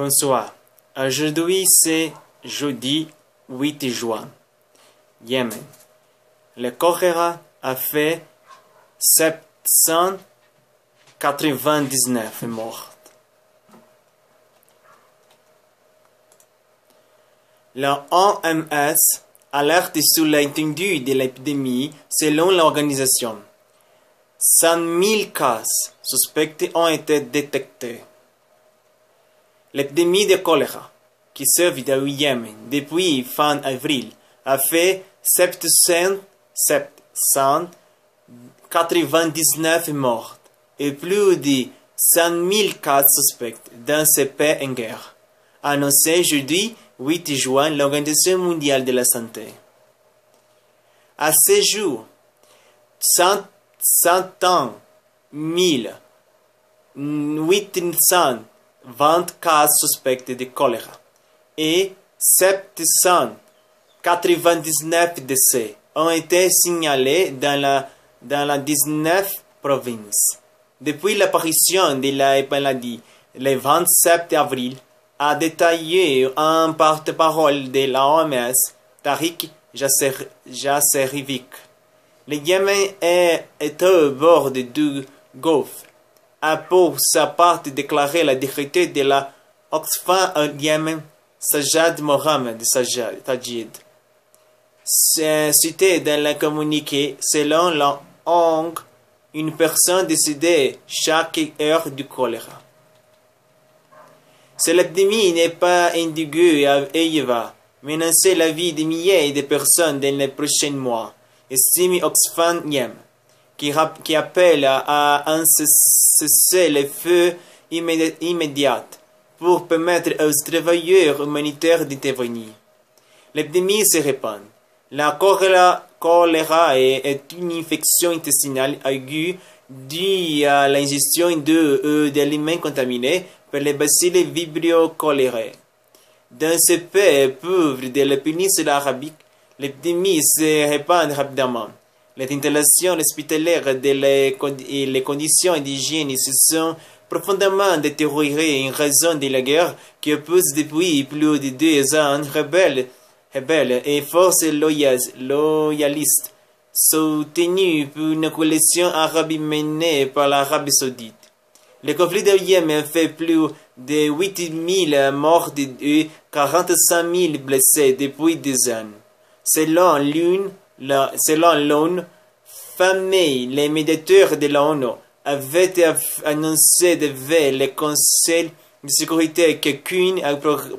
Bonsoir. Aujourd'hui, c'est jeudi 8 juin. Yémen. Le choléra a fait 799 morts. La OMS alerte sur l'étendue de l'épidémie selon l'organisation. 100 000 cas suspectés ont été détectés. L'épidémie de choléra, qui sévit au Yémen depuis fin avril, a fait 799 morts et plus de 100 000 cas suspects dans ce pays en guerre, annoncé jeudi 8 juin l'Organisation mondiale de la santé. À ce jour, 100 100 820 cas suspects de choléra et 799 décès ont été signalés dans la, dans la 19 provinces. Depuis l'apparition de la maladie le 27 avril, a détaillé un porte-parole de l'OMS, Tariq Jasserivic. Le Yémen est au bord du Golfe. A pour sa part déclaré la directeur de la Oxfam Yémen, Sajad Mohamed Tajid. Cité dans le communiqué, selon la ONG, une personne décédée chaque heure du choléra. Cette épidémie n'est pas indiquée à Eva, menacer la vie de milliers de personnes dans les prochains mois, estime Oxfam Yem, qui, qui appelle à un cessez-le-feu immédiat pour permettre aux travailleurs humanitaires d'intervenir. L'épidémie se répand. La choléra est une infection intestinale aiguë due à l'ingestion d'aliments contaminés par les bacilles vibrio cholérae. Dans ce pays pauvre de la péninsule arabique, l'épidémie se répand rapidement. Les installations hospitalières et les conditions d'hygiène se sont profondément détériorées en raison de la guerre qui oppose depuis plus de deux ans rebelles, rebelles et forces loyalistes soutenues par une coalition arabe menée par l'Arabie saoudite. Le conflit de Yémen fait plus de 8 000 morts et 45 000 blessés depuis des années. Selon l'UNE, selon l'ONU, famille, les médiateurs de l'ONU avaient annoncé devant le Conseil de sécurité qu'aucune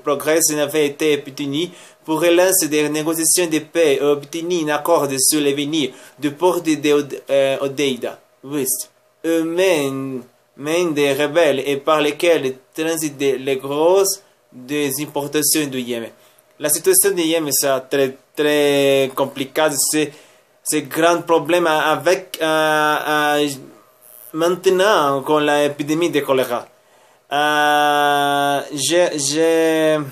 progrès n'avait été obtenu pour relancer des négociations de paix et obtenir un accord sur l'avenir du port d'Odeida. Ouest. Eux-mêmes des rebelles et par lesquels transitent les grosses des importations du Yémen. La situation du Yémen est très, très compliquée. C'est un grand problème avec euh, euh, maintenant con l'épidémie de choléra. Euh, je,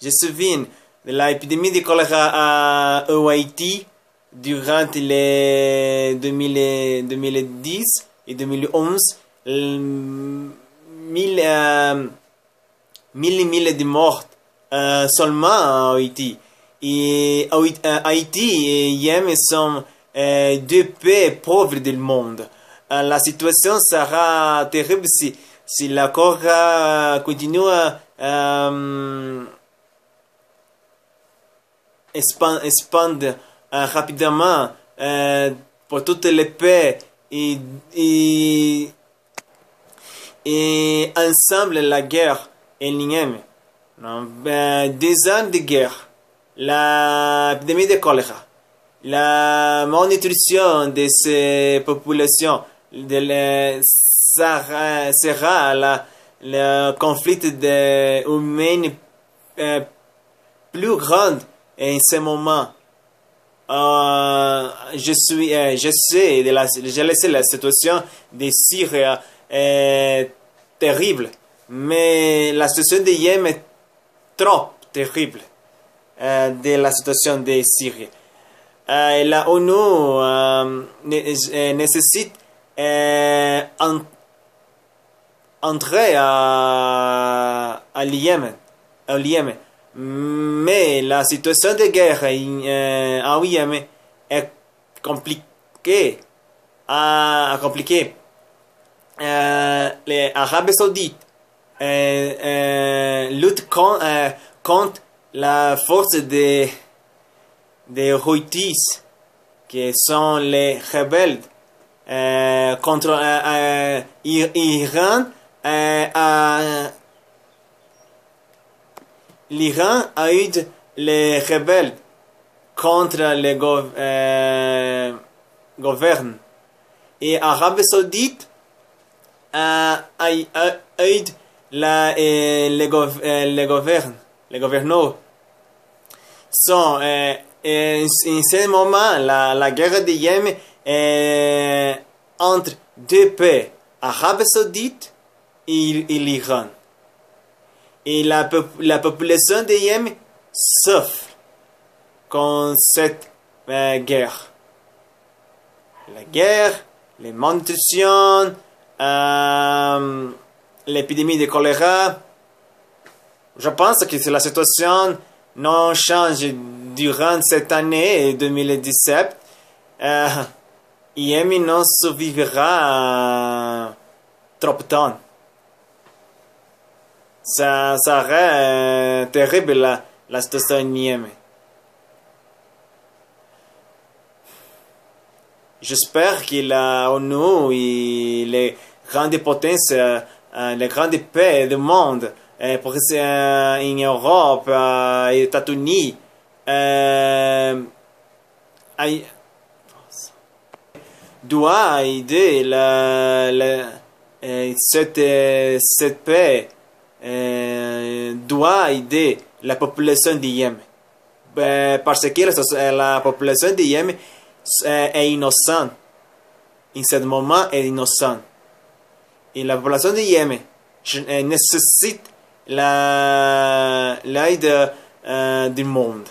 je, souviens de l'épidémie de choléra à Haïti durant les 2000, 2010 et 2011, mille, euh, mille, mille de morts euh, seulement en Haïti. Et Haïti et Yémen sont euh, deux pays pauvres du monde. Euh, la situation sera terrible si, si l'accord euh, continue à euh, expandre rapidement pour toutes les pays et, et, ensemble la guerre en Yémen. Ben, des ans de guerre, l'épidémie de choléra, la malnutrition de ces populations, de la, sera, sera la, le conflit de humain euh, plus grand en ce moment. Euh, je suis, euh, je sais, de la, je laissé la situation de Syrie terrible, mais la situation de Yémen est trop terrible euh, de la situation de Syrie. Euh, la ONU euh, nécessite un, entrer à, à Yémen, au Yémen. Mais la situation de guerre euh, en Yémen est compliquée. À, compliquée. Euh, les Arabes Saoudites euh, euh luttent contre, contre la force des, des Houthis, qui sont les rebelles contre l'Iran. L'Iran aide les rebelles contre les gouvernements. Et Arabie Saoudite aide la, les. Les gouverneurs sont, en ce moment, la, la guerre de Yémen entre deux pays, Arabie Saoudite et, l'Iran. Et la, la population de Yémen souffre contre cette euh, guerre. La guerre, les malnutrition, euh, l'épidémie de choléra. Je pense que la situation non change durant cette année 2017. Euh, Yémen non survivra trop de temps. Ça, serait terrible la, la situation en Yémen. J'espère que la ONU et les grandes potences, euh, les grandes pays du monde, euh, pour euh, en Europe, aux États-Unis, doit aider la, la, cette, cette paix, doit aider la population de Yémen. Parce que la population de Yémen est innocent. En ce moment, est innocent. Et la population de Yémen nécessite l'aide euh, du monde.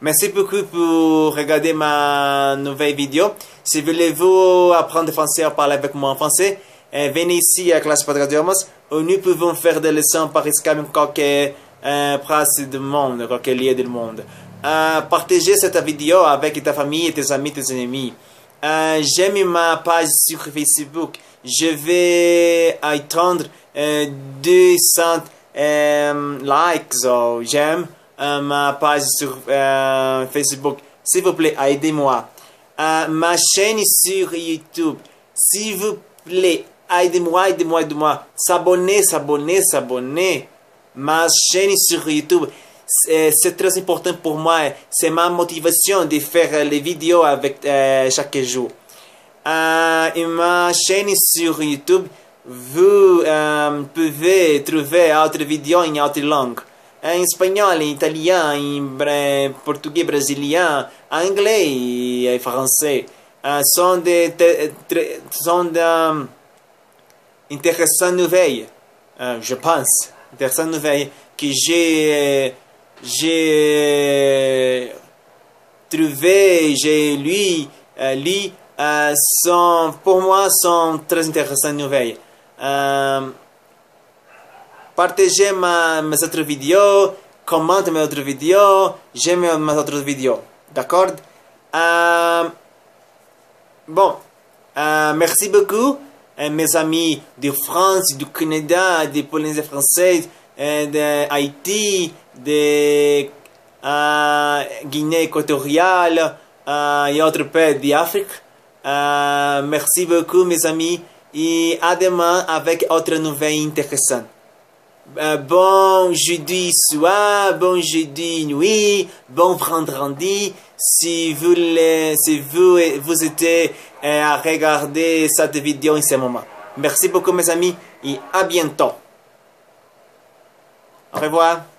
Merci beaucoup pour regarder ma nouvelle vidéo. Si vous voulez-vous apprendre français ou parler avec moi en français, euh, venez ici à Classe Patriomas où nous pouvons faire des leçons par Skype quelque euh, place du monde, quelque lieu du monde. Euh, partagez cette vidéo avec ta famille, tes amis, tes ennemis. Euh, j'aime ma page sur Facebook. Je vais attendre euh, 200 euh, likes ou j'aime euh, ma page sur euh, Facebook. S'il vous plaît, aidez-moi. ma chaîne sur YouTube. S'il vous plaît, aidez-moi, aidez-moi, aidez-moi. S'abonner, s'abonner, s'abonner. Ma chaîne sur YouTube c'est très important pour moi. C'est ma motivation de faire les vidéos avec euh, chaque jour. Euh, ma chaîne sur YouTube, vous euh, pouvez trouver d'autres vidéos en autres langues. En espagnol, en italien, en portugais brésilien, anglais et français. Euh, sont des, sont de, intéressantes nouvelles, je pense, intéressantes nouvelles que j'ai j'ai trouvé, j'ai lu, euh, lu euh, pour moi, sont très intéressantes nouvelles. Euh, partagez ma, mes autres vidéos, commentez mes autres vidéos, j'aime mes autres vidéos. D'accord? Euh, Bon, euh, merci beaucoup, euh, mes amis de France, du Canada, de Polynésie française, d'Haïti, de uh, Guinée équatoriale et autres pays d'Afrique. Uh, merci beaucoup mes amis et à demain avec autre nouvelle intéressante. bon jeudi soir, bon jeudi nuit, bon vendredi. Si vous, si vous, vous êtes à regarder cette vidéo en ce moment. Merci beaucoup mes amis et à bientôt. Revoir.